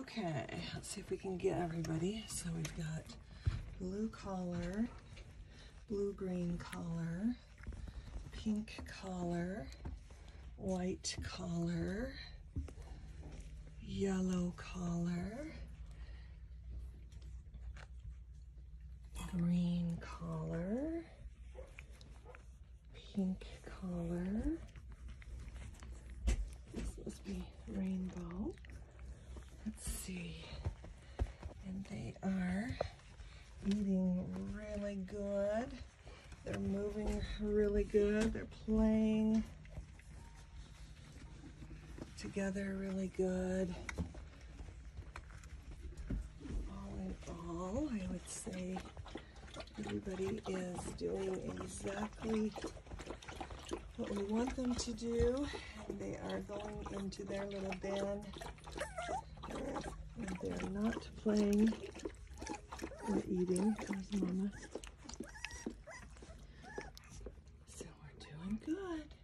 Okay, let's see if we can get everybody. So we've got blue collar, blue green collar, pink collar, white collar, yellow collar, green collar, pink collar. This must be rainbow. Let's see. And they are eating really good. They're moving really good. They're playing together really good. All in all, I would say everybody is doing exactly what we want them to do. And they are going into their little den. They're not playing or eating. There's Mama. So we're doing good.